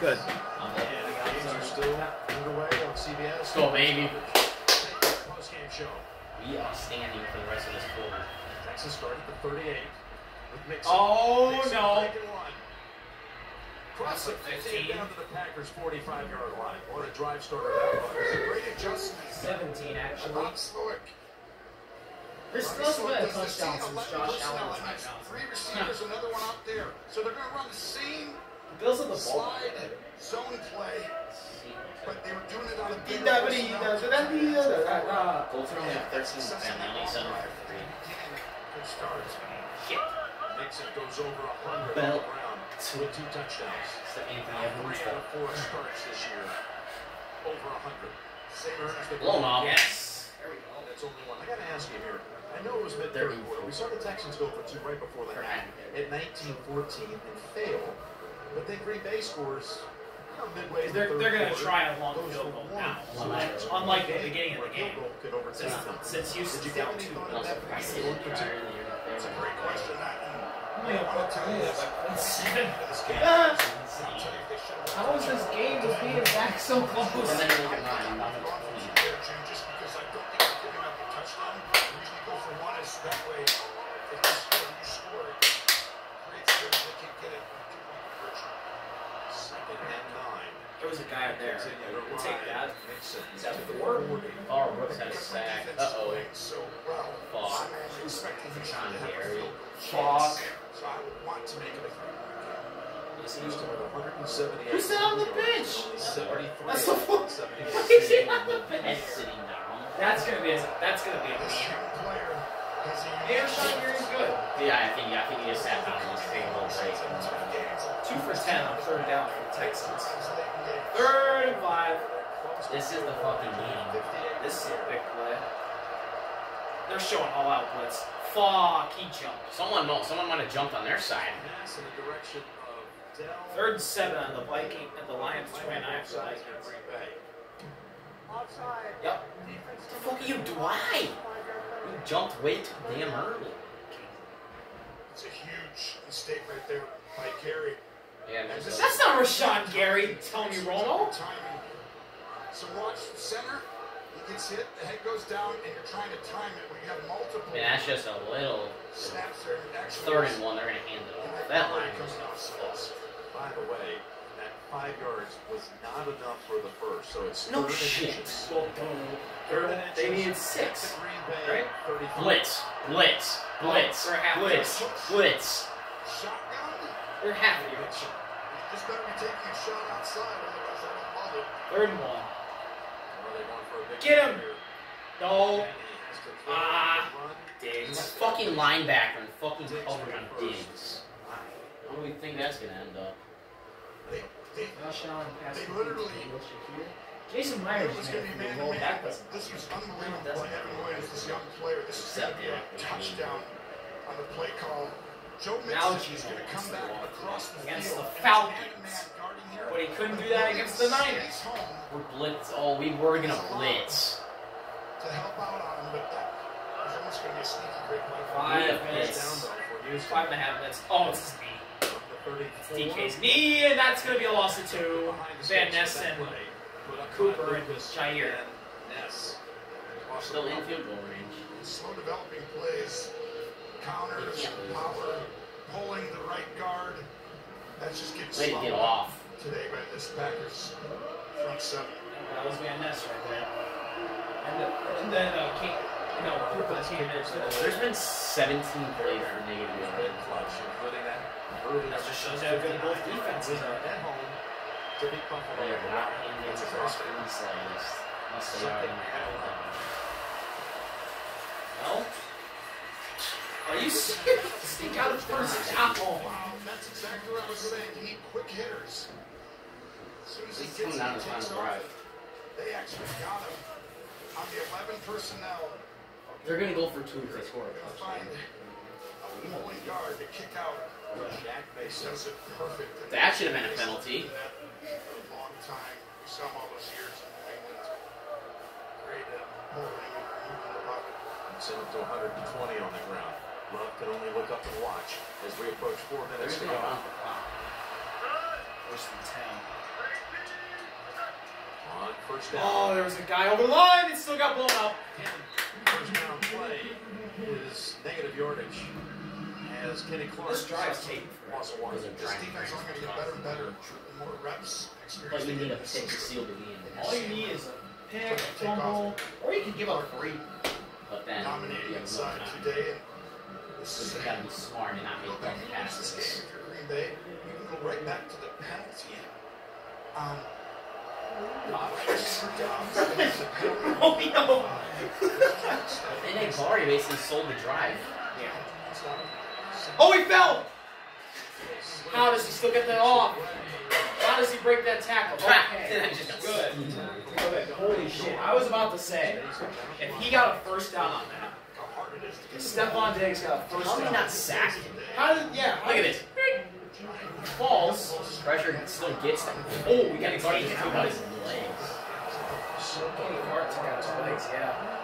Good. Um, Games are still underway on CBS. Go, baby. Post-game show. we are standing for the rest of this quarter. Texas started the 38 with Mixon. Oh, Mixon no. one. Cross the 15 down to the Packers' 45-yard line. What a drive starter that was. Great adjustment. 17 actually. Bob Slowik. There's Bobby supposed to be a Slowik does the touchdown same since 11 Josh. Allen was That makes touchdowns. Three receivers, another one out there. So they're going to run the same The Bills have the ball. slide zone play, but they were doing it on a bigger DW, personnel. Colts are only have 13 and they only settled for three. Good start. Shit. Mixon goes over 100 Bell. on the ground with two touchdowns. It's the Anthony Three Evans. out of four starts this year. Over 100. Same earners that Blown off. Yes. There we go. That's only one. I gotta ask you here. I know it was mid third quarter. We saw the Texans go for two right before the half at 19-14 and fail. But then Green Bay scores midway. They're, third they're going to quarter. try a long Goes field for goal one. now. So Unlike- unlike the beginning of the game. goal could overtake Since, them. since Houston's you down two. thought Also, of that? Price They is were particularly- entirely It's a great question. That I'm going to put two is like one seven. this game. I'll tell you, they How is this game just being back so close? And then you look at mine. gone for two there, Jim, just because I don't think they're giving up a touchdown. The reason you go for one is that way, if you score, you score it. Creates good, they can't get it. Two-point conversion. Second and nine. There was a guy out there. We'll take ride. that. Is that the four? 40. Karl Brooks had a sack. Uh-oh. playing so well. Fuck. So I'm expecting them to a Gary. Fuck. So I want to make it a three-point He's Houston with 178. Who's that on the bench? 73. That's the fuck. 76. Why is he on the Head bench? sitting down. That's gonna be a, that's gonna be a game. This meme. young 10 on third down for the Texans. Third and five. This is the fucking game. This is a big play. They're showing all out blitz. Fuck, he jumped. Someone no, someone might have jumped on their side. Third and seven on the Viking and the Lions 29 for the Yep. The fuck are you doing? You jumped way too damn early. It's a huge mistake right there by Carrie. Yeah, And That's not Rashan Gary, Tony Romo. Timing. So watch the center. He gets hit, the head goes down, and you're trying to time it when you have multiple I mean, that's just a little snaps there. third and one. They're gonna hand it off. that That line comes was off close. By the way, that five yards was not enough for the first, so it's No shit. inches. Well, Third and they're- they inches needed six. Bay right? 35. Blitz, blitz, blitz, They're half blitz, blitz. Shotgun. They're half of You your just better be taking a shot outside, otherwise I don't love it. Third and one. Are they going for a big Get him! No. Kenny has to throw Ah. and. He's a Diggs. fucking linebacker and fucking coverage on Diggs. How do we think that's gonna end up? They, they, They literally- Jason Myers is going to be man to man, back. but this was unbelievable by Evan Williams, this young player. This is going to be a touchdown on the play call. Joe Now Mixon going to come back walk across the against field. the Falcons. man-to-man guarding here. But he couldn't do that against the Niners. We're blitz. Oh, we were gonna blitz. to help out on him, but that was almost going to be a sneaky great play. Five minutes. Down though for Five and a half minutes. Oh, it's his knee. From the 34. DK's knee, and that's going to be a loss of two. Van Ness and play. Put up Cooper and Lucas Jaire. and Ness. Across Still the in field goal right guard. That's just getting Way to get off. today by this Packers front seven. That was Van Ness right there. And, the, and then uh, King, no, Cooper came in. So There's been 17 plays for negative Been yards. clutch, including that early That just shows how good both defenses are. At home to beat Buffalo. They are not handing It's the a cross first in the slightest. Unless they are in the Well, are you serious? He got a first down. Wow, that's exactly what I was saying. You need quick hitters. As soon as he gets down it, to he find takes the off. drive. They actually got him on the 11 personnel. They're gonna go for two if they score a They'll find a pulling guard to kick out. Jack He Mason. does it perfect. That should have been a penalty. For a long time. We saw all those years in New England. Great uh, at pulling and moving the puck. Sent up to 120 on the ground. Love can only look up and watch as we approach four minutes to go. run the clock. Worse than 10. first down. Oh, there was a guy over the line. It still got blown up. First down play is negative yardage as Kenny Clark This drive's taken lost one. Those are This defense is going to get better and better. More reps. But you need a get pick to seal the game. All you need is a pick, fumble, or you can give up a three. But then Dominating you have no inside time. today. And this So is you gotta be smart and not Go make back dumb and this game passes. if you're Green Bay. You can go right back to the penalty. Um, Oh, no. And then Barry basically sold the drive. Yeah. Oh, he fell. How does he still get that off? How does he break that tackle? Okay. just Good. Good. Holy shit. I was about to say, if he got a first down on that, if Stefon Diggs got a first How did he not sack him? How did, yeah. Look at this. Falls. Pressure still gets them. Oh, we gotta take it out his legs. Kenny Clark took out his legs, yeah.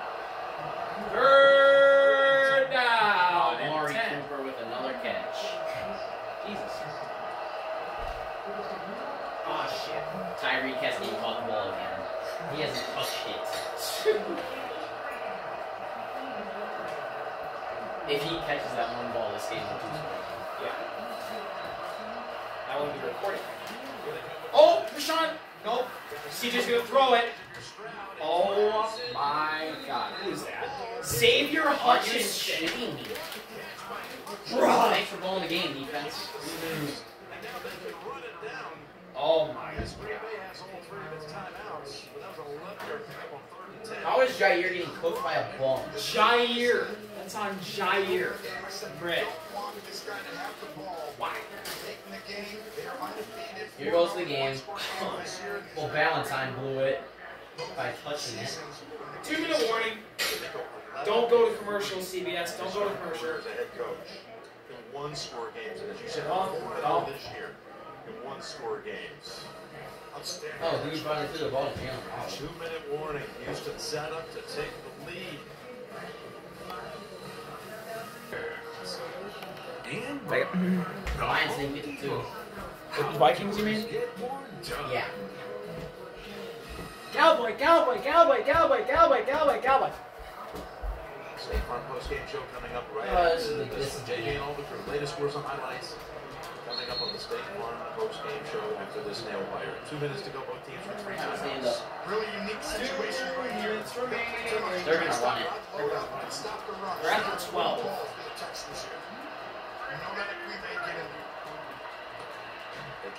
Third down. and Amari 10. Cooper with another catch. Jesus. Oh, shit. Tyreek hasn't even caught the ball again. He hasn't touched it. If he catches that one ball, this game will lose. Yeah. I won't be recording. Oh, Rashan. Nope. CJ's gonna throw it. Oh my god. Who is that? Xavier Are you Hutchinson. shitting me? Bruh. Thanks for blowing the game, defense. Mm. Oh my As Green Bay has all three of its timeouts, but that was a 11 yard pickup on third and 10. How is Jaire getting cooked by a bum? Jaire. That's on Jaire. Brick. don't want this guy to the ball. Why? Late in the game, they are undefeated. Here goes the game. Four games this year. Well, Valentine blew it by touching it. Two minute warning. Don't go to commercial, CBS. Don't go to commercial. As a head coach in one score games, and as you said, Oh, four this year in one score games. Outstanding. Oh, he finally threw the ball to Jalen. Two minute warning. Houston set up to take the lead. And Lions didn't get the two. Vikings, you mean? get more done. Yeah. Cowboy, cowboy, cowboy, cowboy, cowboy, cowboy, cowboy. State Farm post game show coming up right Oh, after this is- this. this is JJ and Alder for latest scores and highlights. Coming up on the State Farm post game show after this nail biter. Two minutes to go, both teams with three Stand timeouts. up. Really unique situation right here. minutes remaining. They're gonna run it. Load up and stop the run. They're at the 12.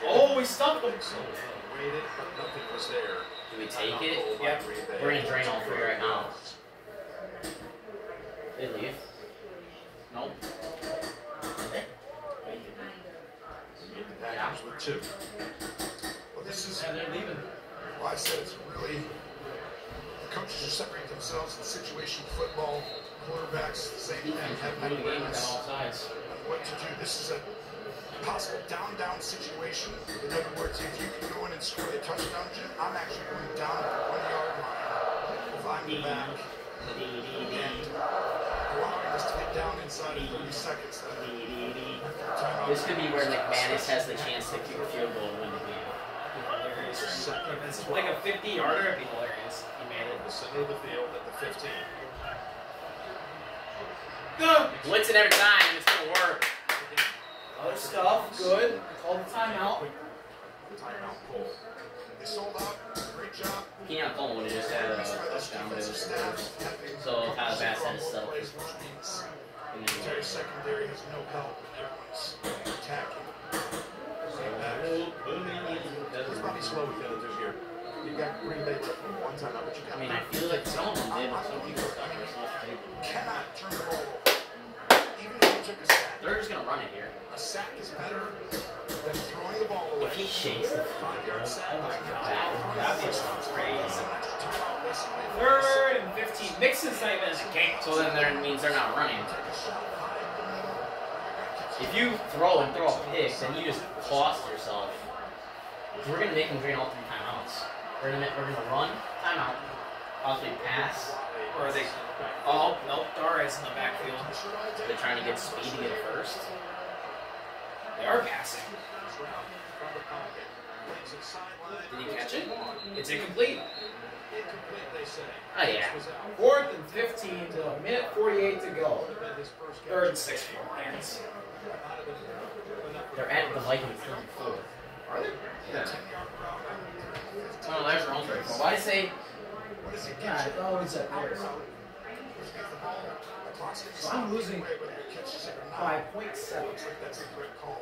Oh, we stumped him. Waited, but nothing was there. Do we take it? Yep. We're gonna drain all three right now. They leave. Nope. The Packers with two. Well, this is Yeah, they're leaving. why I said it's really the coaches are separating themselves in situation football. Quarterbacks, the same thing, have blew no the game on all sides. On what to do. This is a possible down-down situation. In other words, if you can go in and score a touchdown, Jim, I'm actually going down at the one-yard line if I'm the back and allowing us to get down inside of 30 seconds. This could be where McManus has the chance to kick a field goal and win the game. Hilarious. If it's like a 50 yarder, it'd be hilarious. He made In the center of the field at the 15. It. Blitzing every time, it's gonna work. Other stuff, good. Called the timeout. Timeout pull. They sold out. Great job. Keenan Coleman would have just had a touchdown, but it was So, how the Bass had to settle. Plays, which means and the then secondary has no help. Everyone's attacking. It's probably slow with the other two here. You've got Green Bay left from one timeout, but you got I mean, I feel like some of them did, but some people thought they were supposed to take it. Cannot turn the ball over. Even took a sack, They're just gonna run it here. a sack is better than throwing the ball away. If he shakes the Five-yard sack. Oh my God. sack. That'd be crazy. It's an extra timeout, basically. Third and 15. Mixon's not even in the game. So then that means they're not running. Take a shot high up the middle. If you throw and throw a pick, then you just cost yourself. We're gonna make them drain all three timeouts. We're gonna we're gonna run timeout, possibly pass. Or are they? Oh, nope. Dara's in the backfield. They're trying to get speed to get first. They are passing. from the pocket. Plays it sideline. Did he catch it? It's incomplete. Incomplete, they say. Oh, yeah. This was out. Fourth and 15 to a minute 48 to go. Would have been his first catch. Third and six for Lions. Might have been enough for They're at the Vikings 34. Are they? Yeah. 10-yard route. Oh, that's wrong. Why did I say? What oh, does it Yeah, get I thought we said Bears. the ball? The clock's gonna So I'm losing anyway, whether it catches it or not. By point seven. Looks like that's the correct call.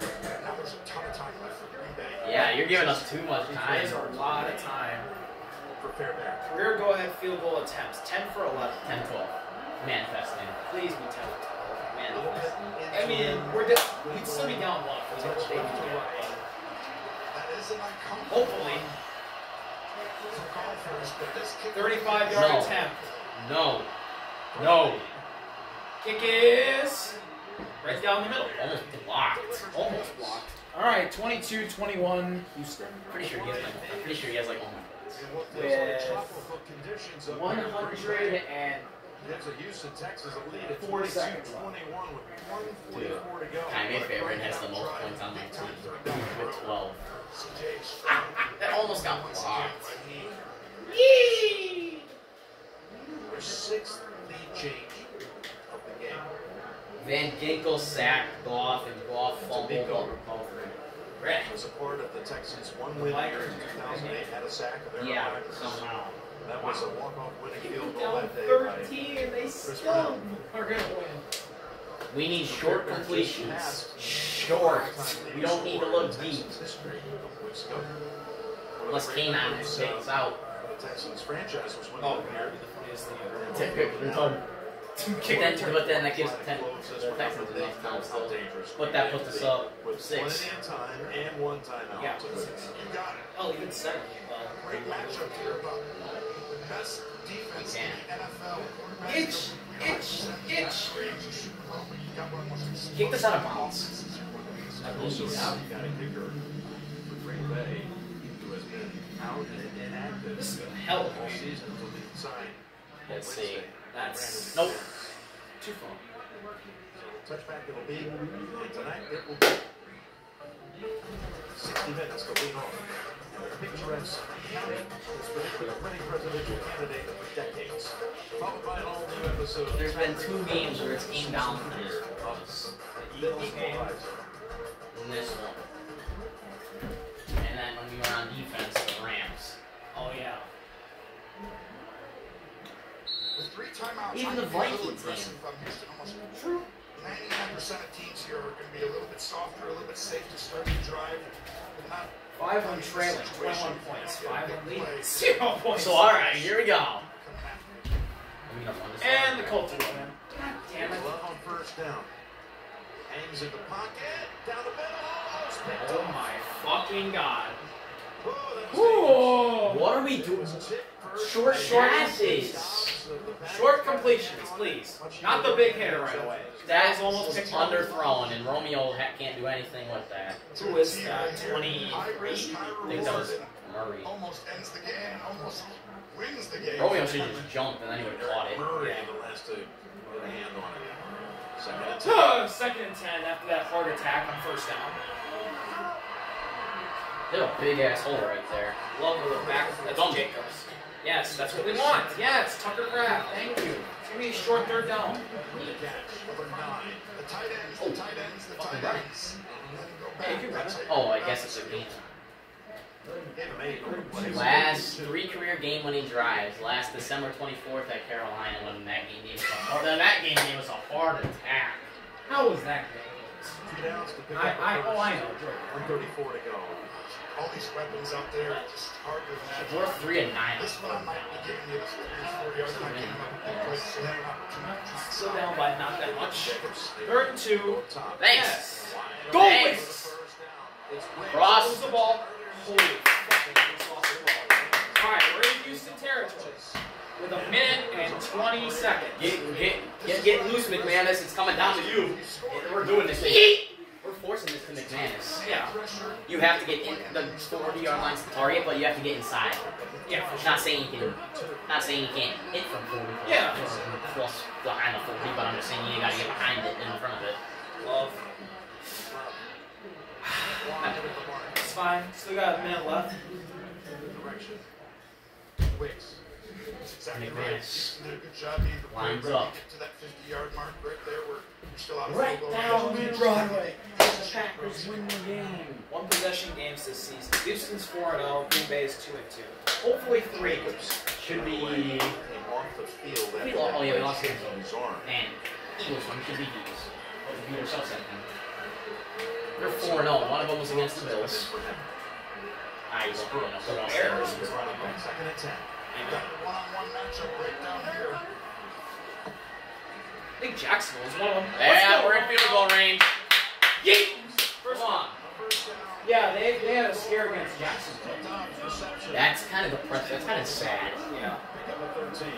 Now there's a ton of time left for Green Bay. Yeah, you're giving us too much time. There's a lot of time. Prepare there. Career go-ahead field goal attempts. 10 for 11. 10 12. Manifesting. Please be 10 for 12. Manifesting. I mean, we're di- we'd still be down one if we didn't take it away. That is an uncomfortable Hopefully, 35 yard No. attempt. No. No. Kick is right down the middle. Almost blocked. Almost blocked. All right, 22-21 Houston. Pretty sure he has like. I'm pretty sure he has like home points. In With like tropical conditions up 100 and Gives a Houston, Texas a lead at Four 22 seconds 21 with 144 to go. Kanye Favorite has the most points on my team with 12. That almost got blocked. Their sixth lead change of the game. Van Ginkel sacked Goff and Goff fumbled big while goal. recovering. Was a part of the Texans' one win year in 2008. Had a sack of Aaron Yeah, Rodgers. somehow. That was a walk-off winning field goal down that day 13 and they Chris still are gonna win. We need short completions. Short. We don't need to look deep. Unless K9 takes out. The Texans franchise was winning Oh, the year. is the Take it, return. But then, but then that gives the ten, the Texans a nice time still. But that puts us up six. plenty of time and one timeout. Yeah. to go. You got it. Oh, even seven. Well, Great matchup here, but the best defense in the NFL. Quarterbacks Itch, itch, itch. range to Super Bowl, but you got one with Kick this out of bounds. I Also, now you got a kicker for Green Bay who has been out and inactive this is hell all season to lead side. Let's see. That's Nope. too far. Touchback it'll be, tonight it will be 60 minutes to lead off. Picturesque county is predicted a winning presidential candidate for decades. Followed by an all-new episode. There's been two games where it's came down to this. The Eagles Lions. In this one. Even the gonna be Vikings aggressive game. if I'm Houston. Almost true. 99% of teams here are going to be a little bit softer, a little bit safe to start the drive, but not Five on trailing, 21 points. Five on lead, zero points. So alright, here we go. coming after you. I'm gonna run this And the Colts will win. God damn it. Love on first down. Hangs in the pocket, down the middle, almost Oh, oh my fucking god. Whoa, Ooh. What are we doing? dangerous. Short, short Passes. Stops of the back. Short completions, please. Not the big hitter right away. That was almost was underthrown, and Romeo can't do anything with that. Who is uh, Team that? 23? high risk, high I think that was. Murray. Almost ends the game, almost wins the game. Romeo should just jumped, and then he would have caught it. Murray in the last two. Get a hand on it. Second and ten. Second and 10 after that hard attack on first down. There's a big ass hole right there. Love the back. That's Dumb. Jacobs. Yes, that's what we want. Yes, Tucker Kraft. Thank you. Give me a short third down. The catch. Number nine. The tight ends, Oh. the tight ends, the tight ends. And then go Hey, you back. can That's run it. how you Oh, I guess it's a game. Gave him eight on the play. Last three career game winning drives. Last December 24th at Carolina when that game gave us a heart, that game gave us a heart attack. How was that game? Two downs to pick I, up I, oh, I know. 134 to go. All these weapons out there, just hard to imagine. We're three and nine. This one I might be giving you the three, four yards. I can't remember quite so they're not too much. Still down by not that much. Third and two. Thanks. Go, Thanks. Wings! Cross. The ball. Holy fucking Wings lost the ball. Alright, we're in Houston territory with a minute and 20 seconds. Get, get, get, get loose, McManus. It's coming down to you. We're doing this thing. We're forcing this to McManus. Yeah. You have to get in the 40 yard lines to target, but you have to get inside. Yeah, for sure. Not saying you can, not saying you can't hit from 40. Yeah. Or Plus behind the 40, but I'm just saying you gotta get behind it and in front of it. Love. Wide at the mark. fine. Still got a minute left. Direction. Wicks. That's exactly McManus. right. Houston did a good job being prepared Lines up. get to that 50-yard mark right there where you're still out of Right field goal down range. in Broadway. The Packers win the game. One possession games this season. Houston's 4 0. Green Bay is 2 and 2. Hopefully three. Jacobs Should be. came off the field We lost- oh, yeah, we lost him. on his arm. Man, Eagles one should be Eagles. Those beat ourselves at them. They're 4 0. One of them was against the Bills. For him. I don't oh. know. So But Bears also, is running back, second and 10. You've got the one-on-one matchup right down here. I think Jacksonville is one of them. yeah, we're in field goal range. Yeet! Come on. First down. Yeah, they, they had a scare against Jacksonville. That's kind of depressing. That's kind of sad. Yeah. Pick up a 13.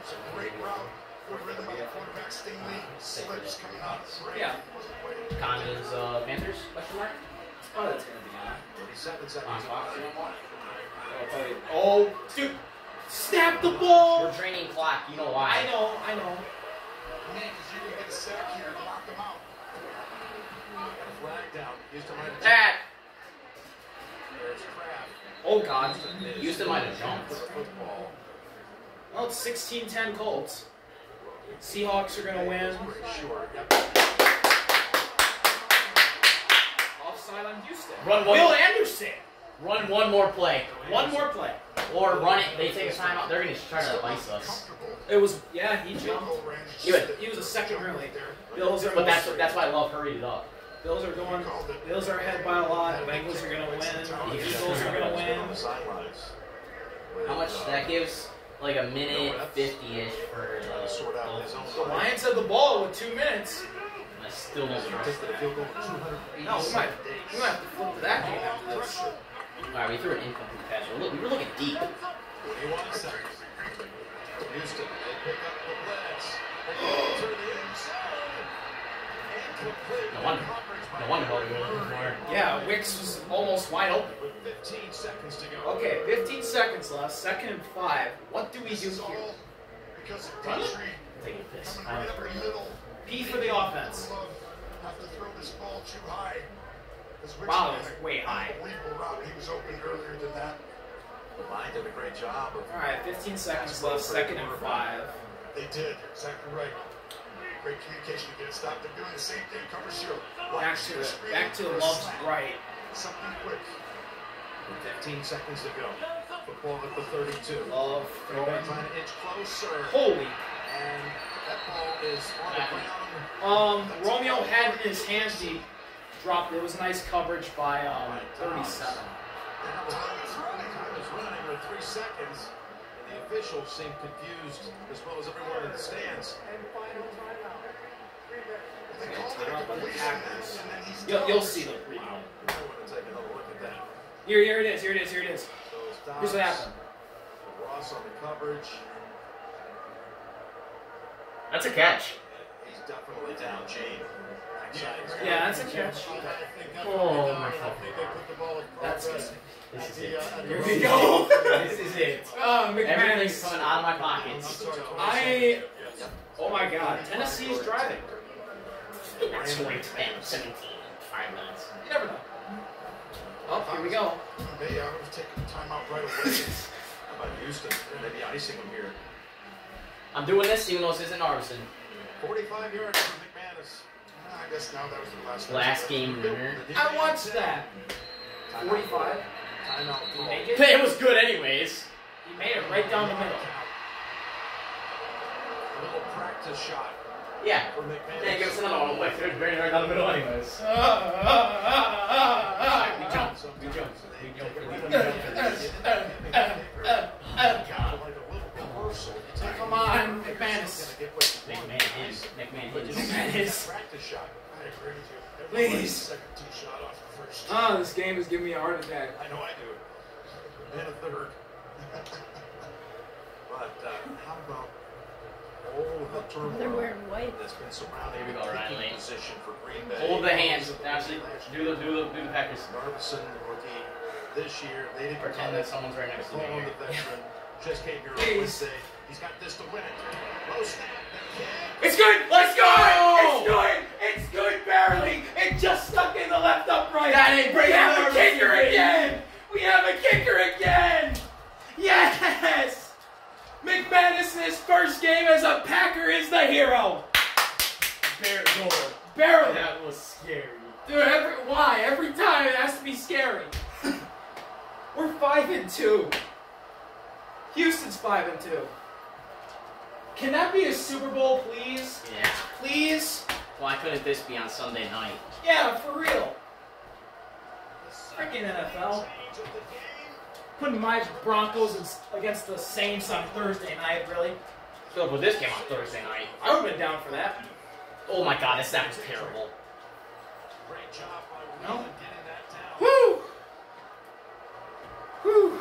It's a great route. Good rhythm the quarterback. Stingley slips coming out. Great. Yeah. Wasn't uh, Panthers? Question mark? Oh, that's going to be on. 37 On. Fox. Oh, dude. Snap the ball! We're draining clock. You know why? I know, I know. Man, because you can get a sack here knock them out. Got a flag down. Houston might have That. There's Kraft. Oh, God. Houston might have jumped. For the. Well, it's 16-10 Colts. Seahawks are going to win. Sure. Yep. Offside on Houston. Run one- Will Anderson. Run one more play. One more play. Or run it. They take a timeout. They're going to try to ice us. It was, yeah, he jumped. goal range. He was a second early. there. Bills are But that's that's why I love hurried it up. Bills are going. Bills are ahead by a lot. Bengals are going to win. Eagles are going to win. On the sidelines. How much uh, that gives? Like a minute 50-ish for trying to sort out his own The Lions have the ball with two minutes. I still don't trust Tested a field goal in 287 No, we might, days. we might have to flip to that game after this. Alright, we threw an incomplete pass. We were, look, we were looking deep. 21 seconds. Houston, they pick up the blitz. They go to the inside. Incomplete. No wonder. No wonder how we were. Yeah, Wicks was almost wide open. With 15 seconds to go. Okay, 15 seconds left. Second and five. What do we This do here? all because of Run it. Petrie Take this. coming right the. P for the offense. Have to throw this ball too high. 'Cause Wick's Wow, ran it's a way high. Route. He was open earlier than that. The line did a great job All right, 15 seconds left. Second and five. They did. Exactly right. Great communication to get it stopped. They're doing the same thing. Cover zero. Back to the back to the love's right. Something quick. With 15 seconds to go. Football at the 32. Love Throwing, throwing. trying to inch closer. Holy. And that ball is on the ground. Um, Romeo had in his hands. He dropped. It was nice coverage by um 37. And the time is running. Time is running with three seconds. And the officials seem confused as well as everyone in the stands. They called it a Up on the completion, Packers. and then he's You'll, you'll see the replay. I want to take another look at that. Here, here it is. Here it is. Here it is. Those Here's what happened. Ross on the coverage. That's a catch. He's definitely down, Gene. Backside. Yeah, that's a catch. Oh, my God. That's good. This is it. Here we go. This is it. Oh, Everything's coming out of my pockets. I. Oh my God. Tennessee is driving. That's 10, 17, 5 minutes. You never know. Oh, here we go. Maybe I They are taking time out right away. How about Houston? Maybe icing them here. I'm doing this even though this isn't Arvidsson. 45 yards for McManus. I guess now that was the last. Last game winner. I watched that. 45. Timeout. He call. make it? It was good anyways. He made it right down the middle. A little practice shot Yeah. for McManus. Yeah, give us another one. Like, they're very right down the middle anyways. Ah, ah, is giving me a heart attack. I know I do. And a third. but uh, how about all the They're wearing white. that's been surrounding Here we the go, kicking Riley. position for Green Bay? Hold the hands. Actually, do the do the do the Packers. Narveson, rookie this year. They didn't Pretend that someone's right next to me Call here. the veteran. Just came here on Please. Wednesday. He's got this to win it. Low snap. the kick. It's good. Let's go! It's good. It's good. Barely. It just stuck in the left upright. That ain't we have a kicker again. We have a kicker again. Yes. McManus in his first game as a Packer is the hero. Barely. Barely. That was scary. Dude, every, why? Every time it has to be scary. We're five and two. Houston's five and two. Can that be a Super Bowl, please? Yeah. Please? Why couldn't this be on Sunday night? Yeah, for real. Freaking NFL. Putting my Broncos against the Saints on Thursday night, really? So put this game on Thursday night. I would have been down for that. Oh my god, this snap was terrible. Great job by No. Whelan getting that down. Whew! Whew!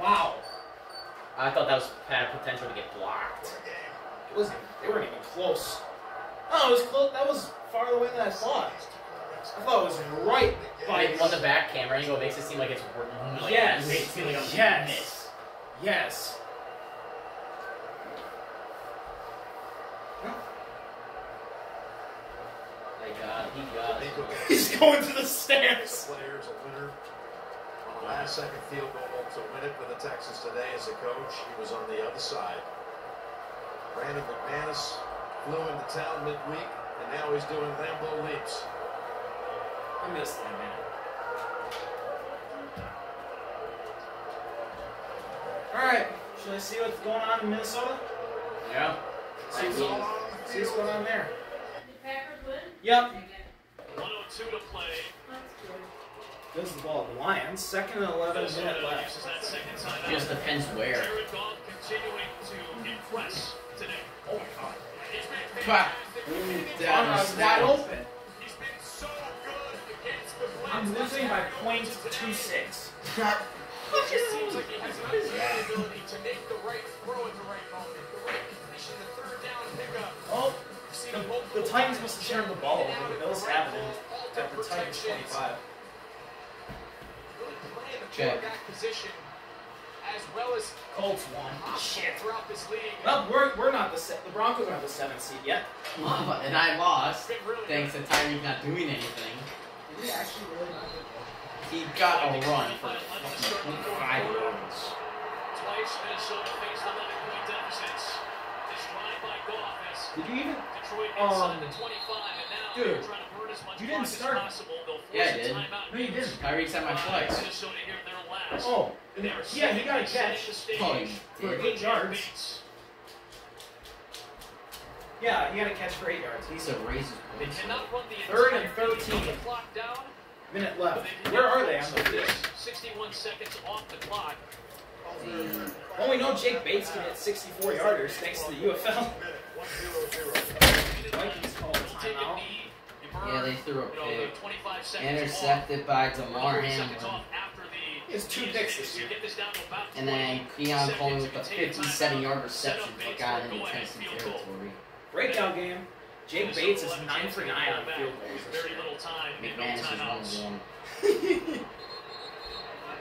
Wow. I thought that was had potential to get blocked. It was, they weren't even close. Oh, it was close. That was farther away than I thought. I thought it was right by Like on the back camera angle, it makes it seem like it's like, Yes. it makes it seem like a Yes. miss. Yes. Thank God, he got it. Nico got He's going to the stairs. players a winner on a last second field goal to win it for the Texans today as a coach. He was on the other side. Brandon McManus flew into town midweek, and now he's doing Lambeau leaps. I missed that man. All right. Should I see what's going on in Minnesota? Yeah. See what's, on see what's going on there. The Packers win? Yep. 102 to play. That's good. Gives the ball to the Lions. Second and 11 minute left. uses that second timeout. Just depends where. Jared Goff continuing to impress today. Oh my God. He's been Twat. fantastic. Conrad's Down, wide open. He's been so good against the I'm blitz. losing by point two six. It just seems like he has an uncanny ability to make the right throw at the right moment. The right completion, the third down pickup. Oh, the, the Titans must have turned the ball get over. The Bills have it zone, at the Titans 25. Really playing the Check. Quarterback position as well as Colts won. possible Shit. throughout this league. Well, we're, we're not the se- the Broncos aren't the seventh seed yet. and I lost really thanks to Tyreek not doing anything. Did we actually really not get He got a run for fucking 25 yards. Twice Minnesota faced 11 point deficits. Did you even? Um, inside the 25, and now dude, they're trying to burn as much you didn't start. possible. They'll force Yeah, I a did. No, you didn't. Tyreek's at my Uh, flex. Minnesota here, they're last. Oh, And they are yeah, he got a catch the Oh, for eight yards. Yeah, he got a catch for eight yards. He's a raises points. cannot run the Third and 13. with the clock down. Minute left. Where are they on close the field? 61 seconds off the clock. Well, we know Jake Bates can hit 64 yarders thanks to the UFL. Vikings call timeout. Yeah, they threw a pick. Intercepted by Damar Hamlin. It's two picks this year. And then Keon Coleman with a 57 yard reception for God in Tennessee territory. Breakout game. Jake Bates is 9 for 9 on field goals. McManus is 1 1.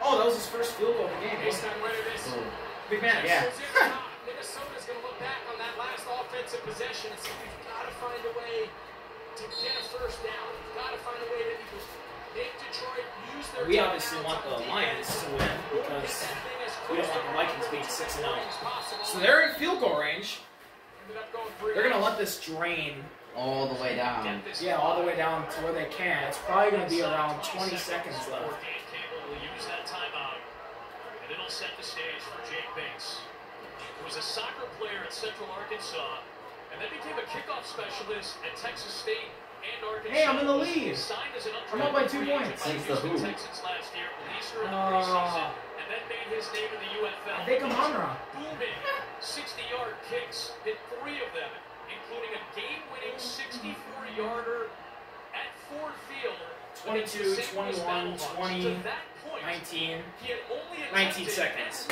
oh, that was his first field goal of the game. Based wasn't on where it is. Hmm. So, it? McManus. Yeah. Minnesota's going to look back on that last offensive possession and say, we've got to find a way to get a first down. We've got to find a way to make Detroit use their We obviously want the Lions to win because that thing as we don't close want the to Vikings being 6 and 0. So they're in field goal range. Ended up going three They're going to let this drain, all the way down. Yeah, all the way down to where they can. It's probably going to be around 20 seconds left. Dan Campbell will use that timeout, and it'll set the stage for Jake Bates, who was a soccer player at Central Arkansas, and then became a kickoff specialist at Texas State and Arkansas. Hey, I'm in the lead. Signed as an I'm up by two points. by Thanks to Houston who? Texans last year, released her in the Ah. preseason, and then made his name in the UFL. I think I'm on wrong. Booming 60-yard kicks, hit three of them, including a game-winning 64-yarder at Ford Field. 22, against the St. Louis 21, 20, point, 19. he had only 19 seconds.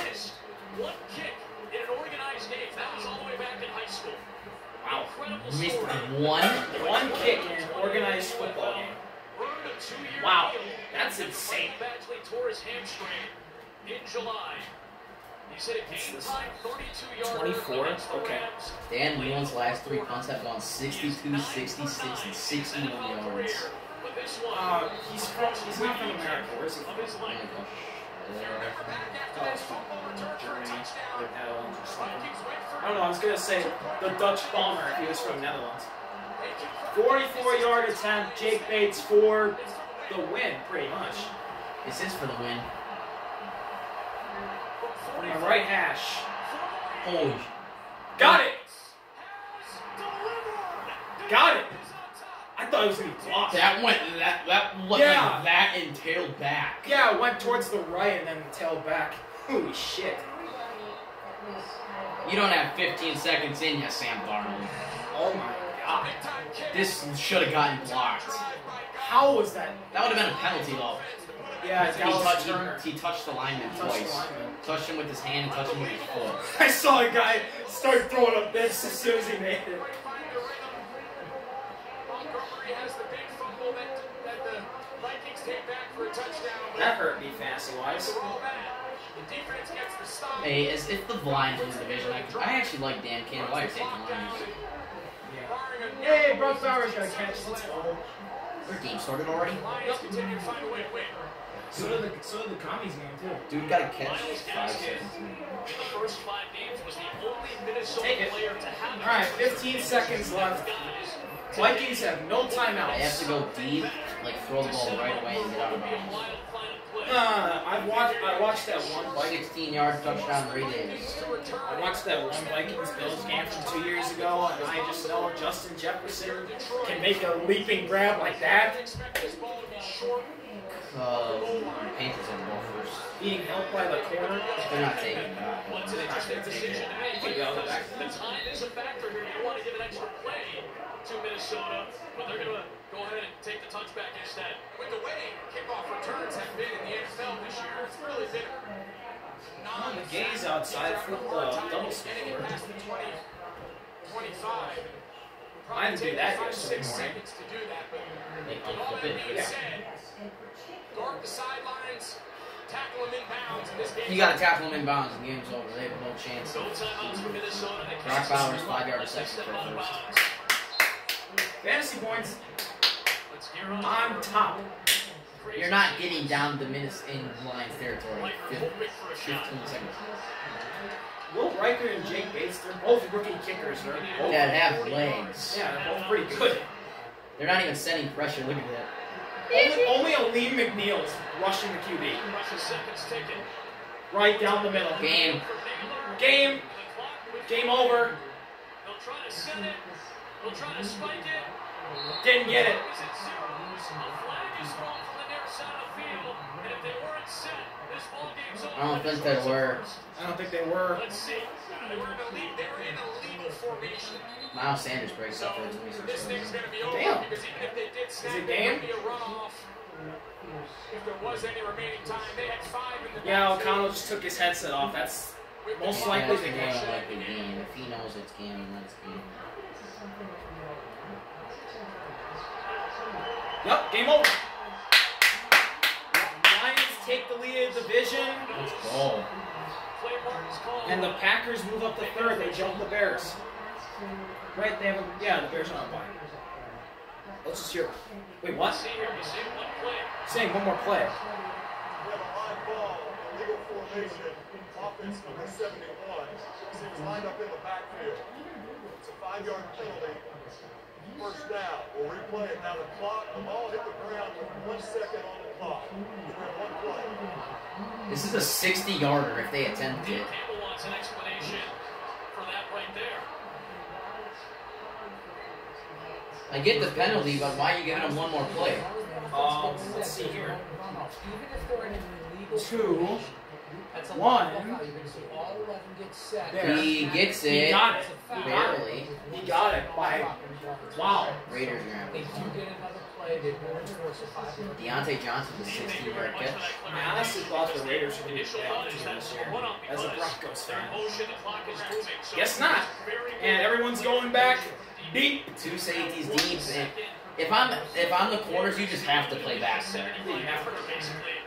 one kick in an organized game. That was all the way back in high school. Wow. Missed one. One kick in an organized football game. Earned a two-year Wow, that's insane. Badgley tore his hamstring in July. He's hit a game time 32 yards 24? against Okay. Dan Whelan's last three punts have gone 62, 66, and 61 yards. This one. Uh, he's from. He's not from America. Where's he from? Of his. Oh, he's from Germany or Netherlands or something. I don't know. I was gonna say the Dutch bomber he was from Netherlands. 44 yard attempt. Jake Bates for the win, pretty much. This is for the win. On the right hash. Holy. Got it. Got it. I thought it was gonna be. That went. That that looked Yeah. like that entailed back. Yeah, it went towards the right and then tail back. Holy shit. You don't have 15 seconds in you, Sam Darnold. Oh my god. This should have gotten blocked. How was that? That would have been a penalty though. Yeah, He Dallas touched, Turner. he, he touched the lineman Touched the twice. lineman. Touched him with his hand and touched him with his foot. I saw a guy start throwing up this as soon as he made it. Montgomery has the big fumble that, that the Vikings take back for a touchdown. That hurt me fancy wise. For all that, the defense gets the stop. Hey, as if the blind win the division, I, I actually like Dan Campbell. I take the Lions. Yeah. Hey, Brock Bowers got a catch. Let's go. Their game started already. Lions continue to find a way to win. So did the so did the commies game too. Dude got a catch five seconds. The first five games was the only Minnesota Take it. player to have All right, 15 seconds left. Vikings have no timeouts. They have to go deep, like throw the ball right away and get out of bounds. Uh, I watched I watched that one Vikings 16 yard touchdown Raiders. I watched that one Vikings Bills game from two years ago, and I just know Justin Jefferson can make a leaping grab like that, Uh, the ball first. Being helped by the corner. They're not taking. Well, it's an interesting decision to make Could go the time is a factor here. You want to give an extra play to Minnesota, but they're going to go ahead and take the touchback instead. With the way kickoff returns have been in the NFL this year, it's really been Oh, the gays outside for the double score. past the 20, 25. I didn't do that yesterday six morning. seconds to do that, but all that being it. Said, guard the sidelines, tackle him inbounds, and this game. You gotta tackle them in bounds and the game's over. They have no chance. No timeouts for Minnesota. They Brock catch Bowers, five yard Let's reception for out first. Fantasy points on. on top. You're not getting down the minutes in Lions territory. Like for a shot. 15 seconds. Will Reichard and Jake Bates, they're both rookie kickers. They're both, That have legs. yeah, they're both pretty good. They're not even sending pressure. Look at that. Only, only Alim McNeill's rushing the QB. Russian seconds taken. Right down the middle. Game. Game. Game over. They'll try to set it. They'll try to spike it. Didn't get it. Is it zeros? A flag is thrown from the near side of the field. And if they weren't set, this ball game's over. I don't think they were. I don't think they were. Let's see. They were in a lead. They were in a legal formation. Miles Sanders breaks So up for his this thing's going to be over Damn. because even if they did snap, it there game? would be a runoff. If there was any remaining time, they had five in the Yeah, backfield. O'Connell just took his headset off. That's With the most clock likely That's the ticking. more game. like the game. If he knows it's game, then it's game. Yep, game over. Lions take the lead of the division, Let's go. Play Martin's call. and the Packers move up to third. They jump the Bears. Right? They have a yeah. The Bears are on bye. Let's just hear. Wait, what? See here, you one play. Saying one more play. We have a high ball, legal formation, offense number 71. So he's lined up in the backfield. It's a five-yard penalty. First down. We'll replay it. Now the clock, the ball hit the ground with one second on the clock. We have one play. This is a 60 yarder if they attempt it. Campbell wants an explanation for that right there. I get the penalty, but why are you giving him one more play? Um, let's see here. Even if they're in an illegal Two. that's a One. lot of foul. You're going to see all 11 get set. There. He gets it. He it. got it. It's a foul. Barely. He got it by wow. Raiders are They gonna do get another play. They will enforce a five. have Diontae Johnson with a 16 yard catch. I honestly thought the Raiders were going to Initial get thought that is team that this year. As a Broncos fan. in motion, the clock is moving. So Guess not. And everyone's going back deep. Two safeties deep. And if I'm if I'm the corners, you just have to play back there. Seventy-five yarder, basically.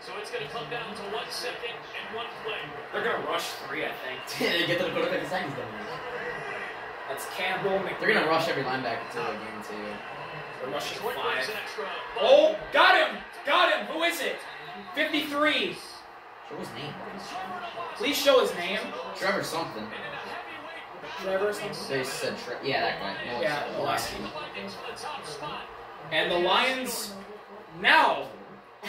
So it's going to come down to one second and one play. They're going to rush three, I think. they get to the quarterback seconds. That's Campbell, They're gonna rush every linebacker too. I guarantee you. They're rushing five. Oh, got him! Got him! Who is it? 53. Show his name. Please show his name. Trevor something. Trevor something. They said Tre- yeah, that guy. No Yeah, said the last name. And the Lions now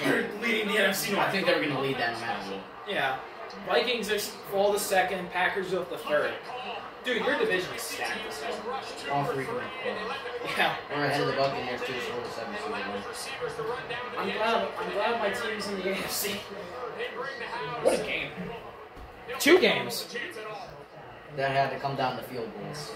are leading the NFC North. I think they were gonna lead that no matter what. Yeah. Vikings are fall the second, Packers up the third. Dude, your division is stacked this year. All three can Yeah. We're ahead of the Buccaneers too, so we're the seventh Super Bowl. I'm glad I'm glad my team's in the AFC. What a game. Two games. That had to come down to field goals.